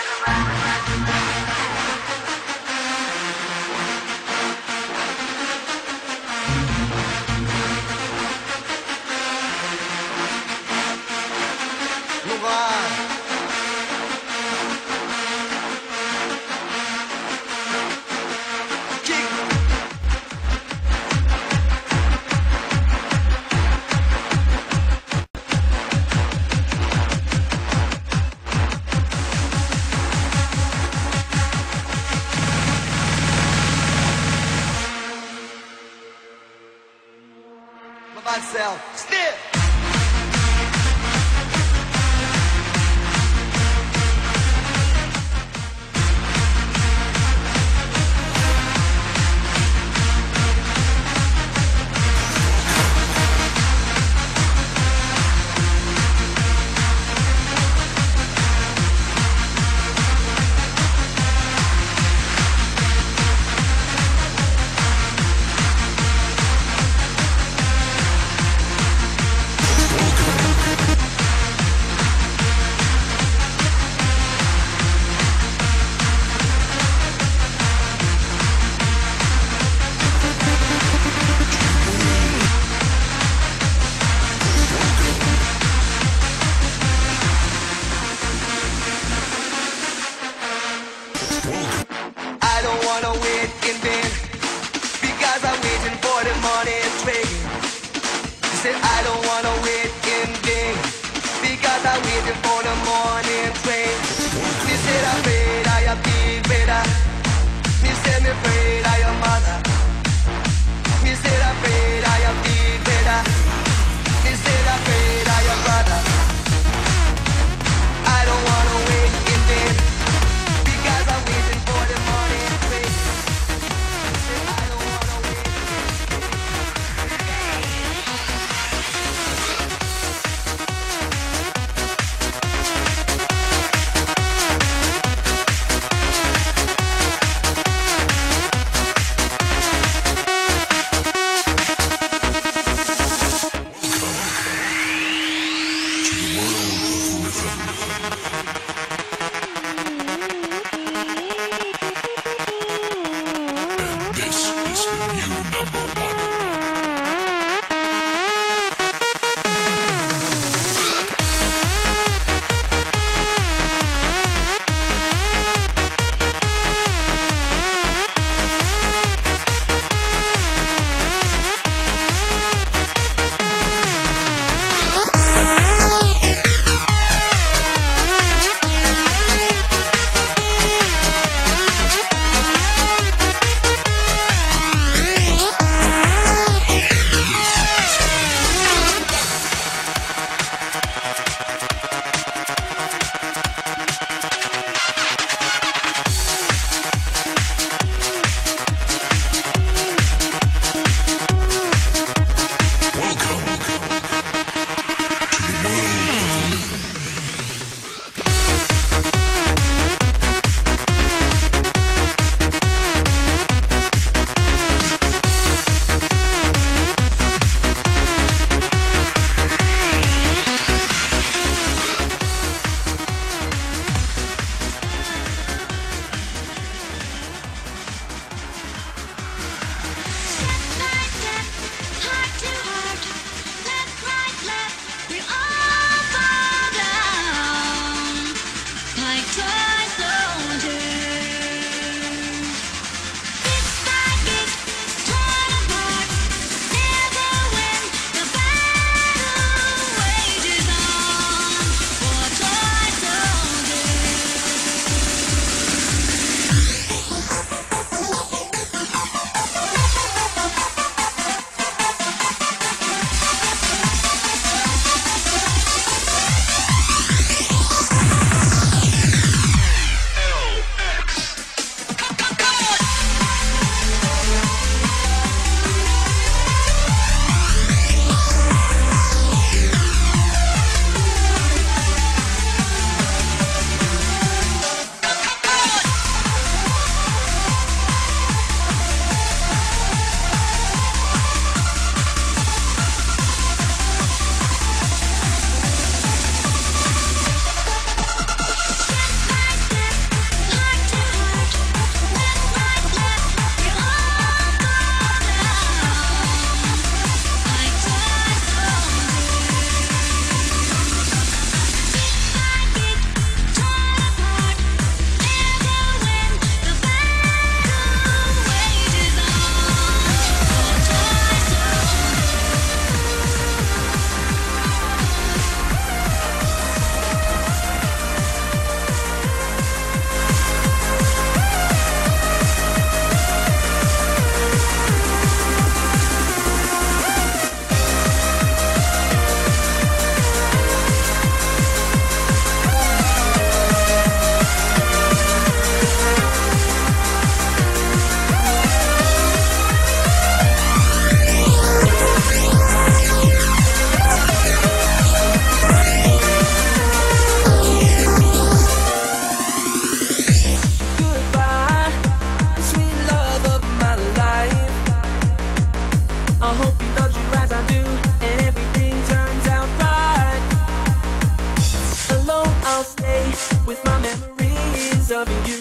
right around. Myself. in vain because I'm waiting for the morning train. He said I don't wanna wait in vain because I'm waiting for the morning. Of you.